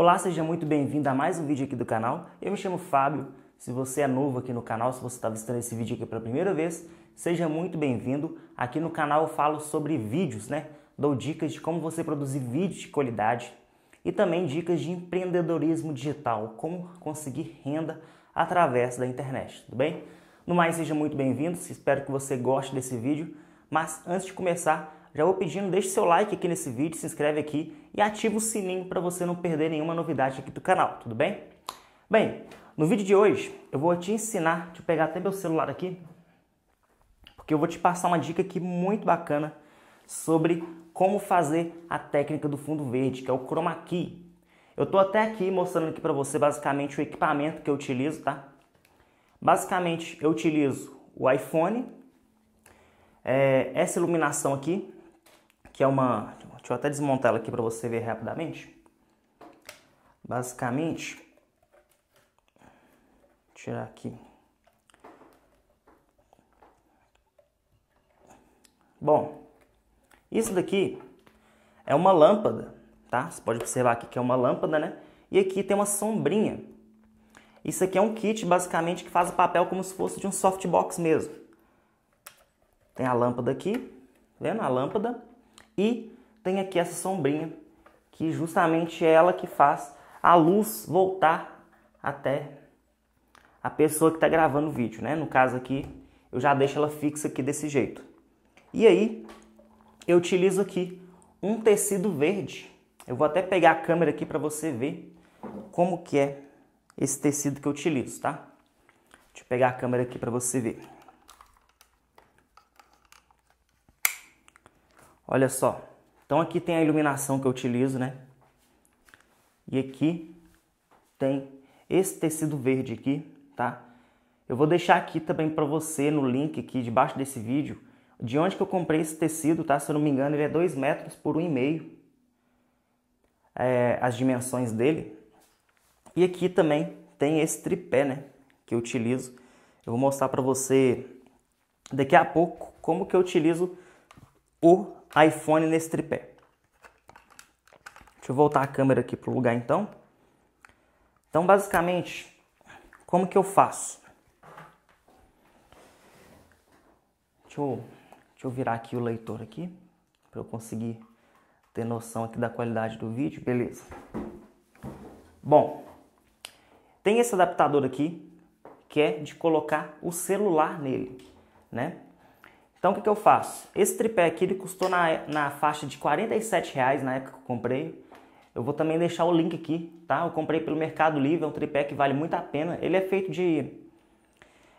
Olá, seja muito bem-vindo a mais um vídeo aqui do canal. Eu me chamo Fábio. Se você é novo aqui no canal, se você está visitando esse vídeo aqui pela primeira vez, seja muito bem-vindo. Aqui no canal eu falo sobre vídeos, né? Dou dicas de como você produzir vídeos de qualidade e também dicas de empreendedorismo digital, como conseguir renda através da internet, tudo bem? No mais, seja muito bem-vindo. Espero que você goste desse vídeo. Mas antes de começar, já vou pedindo, deixe seu like aqui nesse vídeo, se inscreve aqui e ativa o sininho para você não perder nenhuma novidade aqui do canal, tudo bem? Bem, no vídeo de hoje eu vou te ensinar, deixa eu pegar até meu celular aqui, porque eu vou te passar uma dica aqui muito bacana sobre como fazer a técnica do fundo verde, que é o chroma key. Eu estou até aqui mostrando aqui para você basicamente o equipamento que eu utilizo, tá? Basicamente eu utilizo o iPhone, é, essa iluminação aqui, que é uma. Deixa eu até desmontar ela aqui para você ver rapidamente. Basicamente, tirar aqui. Bom, isso daqui é uma lâmpada, tá? Você pode observar aqui que é uma lâmpada, né? E aqui tem uma sombrinha. Isso aqui é um kit basicamente que faz o papel como se fosse de um softbox mesmo. Tem a lâmpada aqui, tá vendo? A lâmpada. E tem aqui essa sombrinha, que justamente é ela que faz a luz voltar até a pessoa que está gravando o vídeo, né? No caso aqui, eu já deixo ela fixa aqui desse jeito. E aí, eu utilizo aqui um tecido verde. Eu vou até pegar a câmera aqui para você ver como que é esse tecido que eu utilizo, tá? Deixa eu pegar a câmera aqui para você ver. Olha só. Então aqui tem a iluminação que eu utilizo, né? E aqui tem esse tecido verde aqui, tá? Eu vou deixar aqui também para você no link aqui debaixo desse vídeo de onde que eu comprei esse tecido, tá? Se eu não me engano, ele é 2 metros por 1,5 é, as dimensões dele. E aqui também tem esse tripé, né? Que eu utilizo. Eu vou mostrar para você daqui a pouco como que eu utilizo o iPhone nesse tripé. Deixa eu voltar a câmera aqui para o lugar então. Então, basicamente, como que eu faço? Deixa eu, deixa eu virar aqui o leitor aqui, para eu conseguir ter noção aqui da qualidade do vídeo. Beleza. Bom, tem esse adaptador aqui, que é de colocar o celular nele, né? Então o que, que eu faço? Esse tripé aqui ele custou na, na faixa de 47 reais na época que eu comprei. Eu vou também deixar o link aqui, tá? Eu comprei pelo Mercado Livre, é um tripé que vale muito a pena. Ele é feito de,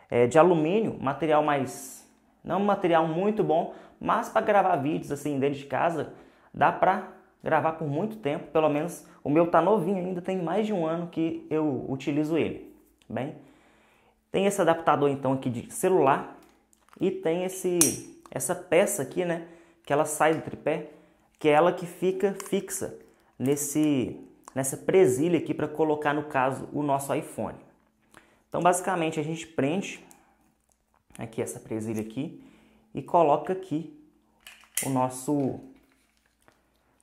é, de alumínio, material mais... Não um material muito bom, mas para gravar vídeos assim dentro de casa, dá para gravar por muito tempo. Pelo menos o meu tá novinho ainda, tem mais de um ano que eu utilizo ele. Bem, tem esse adaptador então aqui de celular e tem esse essa peça aqui, né, que ela sai do tripé, que é ela que fica fixa nesse nessa presilha aqui para colocar no caso o nosso iPhone. Então, basicamente a gente prende aqui essa presilha aqui e coloca aqui o nosso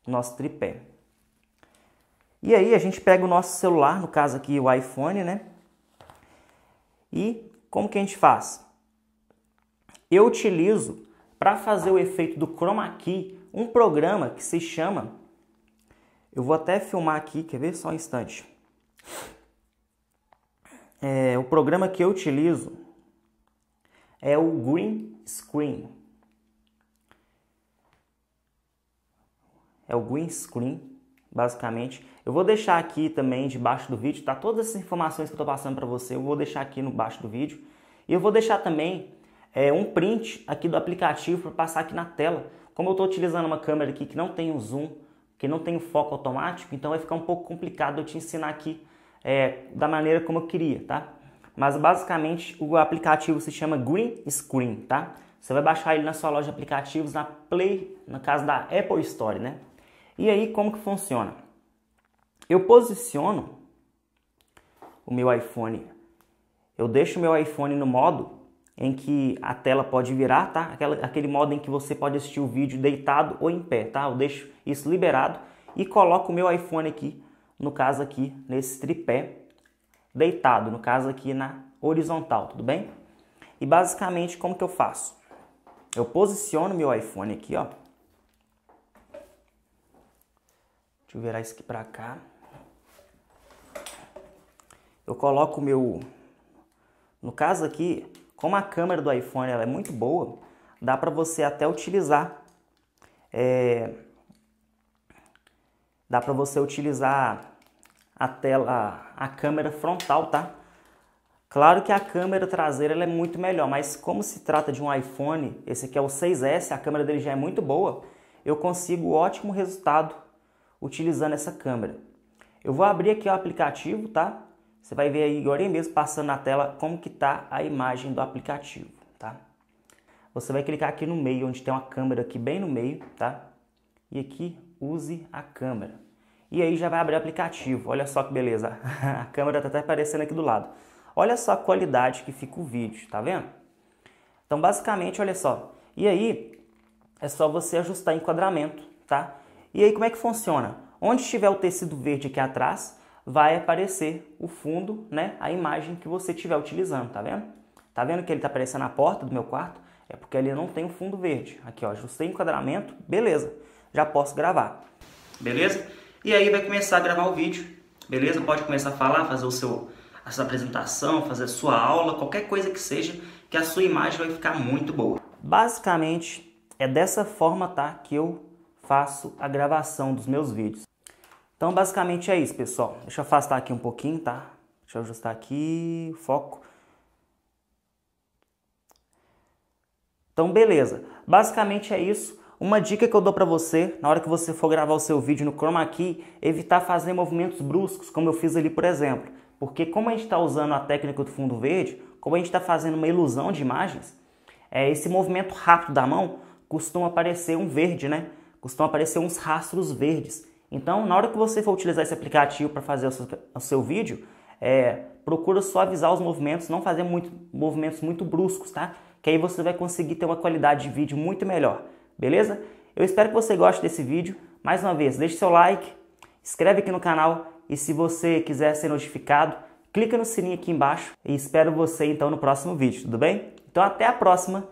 nosso tripé. E aí a gente pega o nosso celular, no caso aqui o iPhone, né? E como que a gente faz? Eu utilizo para fazer o efeito do chroma key um programa que se chama eu vou até filmar aqui, quer ver só um instante. É, o programa que eu utilizo é o Green Screen. É o Green Screen, basicamente. Eu vou deixar aqui também debaixo do vídeo, tá? Todas essas informações que eu estou passando para você, eu vou deixar aqui no baixo do vídeo. E eu vou deixar também é, um print aqui do aplicativo para passar aqui na tela. Como eu estou utilizando uma câmera aqui que não tem o zoom, que não tem o foco automático, então vai ficar um pouco complicado eu te ensinar aqui é, da maneira como eu queria, tá? Mas basicamente o aplicativo se chama Green Screen, tá? Você vai baixar ele na sua loja de aplicativos, na Play, no caso da Apple Store, né? E aí como que funciona? Eu posiciono o meu iPhone, eu deixo o meu iPhone no modo em que a tela pode virar, tá? Aquela, aquele modo em que você pode assistir o vídeo deitado ou em pé, tá? Eu deixo isso liberado e coloco o meu iPhone aqui no caso aqui, nesse tripé, deitado, no caso aqui na horizontal, tudo bem? E basicamente, como que eu faço? Eu posiciono meu iPhone aqui, ó. Deixa eu virar isso aqui pra cá. Eu coloco o meu... No caso aqui, como a câmera do iPhone é muito boa, dá para você até utilizar é, dá para você utilizar a tela, a câmera frontal, tá? Claro que a câmera traseira é muito melhor, mas como se trata de um iPhone, esse aqui é o 6S, a câmera dele já é muito boa, eu consigo ótimo resultado utilizando essa câmera. Eu vou abrir aqui o aplicativo, tá? Você vai ver aí agora mesmo passando na tela como que tá a imagem do aplicativo, tá? Você vai clicar aqui no meio, onde tem uma câmera aqui bem no meio, tá? E aqui, use a câmera. E aí já vai abrir o aplicativo. Olha só que beleza. a câmera tá até aparecendo aqui do lado. Olha só a qualidade que fica o vídeo, tá vendo? Então, basicamente, olha só. E aí, é só você ajustar enquadramento, tá? E aí, como é que funciona? Onde tiver o tecido verde aqui atrás, vai aparecer o fundo, né? A imagem que você estiver utilizando, tá vendo? Tá vendo que ele tá aparecendo na porta do meu quarto? É porque ali não tem o fundo verde. Aqui, ó, ajustei enquadramento, beleza. Já posso gravar. Beleza? E aí vai começar a gravar o vídeo. Beleza? Pode começar a falar, fazer o seu a sua apresentação, fazer a sua aula, qualquer coisa que seja, que a sua imagem vai ficar muito boa. Basicamente, é dessa forma, tá, que eu faço a gravação dos meus vídeos. Então, basicamente é isso, pessoal. Deixa eu afastar aqui um pouquinho, tá? Deixa eu ajustar aqui, foco. Então, beleza. Basicamente é isso. Uma dica que eu dou para você, na hora que você for gravar o seu vídeo no Chroma Key, evitar fazer movimentos bruscos, como eu fiz ali, por exemplo. Porque como a gente está usando a técnica do fundo verde, como a gente está fazendo uma ilusão de imagens, é, esse movimento rápido da mão costuma aparecer um verde, né? Costuma aparecer uns rastros verdes. Então, na hora que você for utilizar esse aplicativo para fazer o seu, o seu vídeo, é, procura suavizar os movimentos, não fazer muito, movimentos muito bruscos, tá? que aí você vai conseguir ter uma qualidade de vídeo muito melhor, beleza? Eu espero que você goste desse vídeo. Mais uma vez, deixe seu like, inscreve aqui no canal e se você quiser ser notificado, clica no sininho aqui embaixo e espero você então no próximo vídeo, tudo bem? Então até a próxima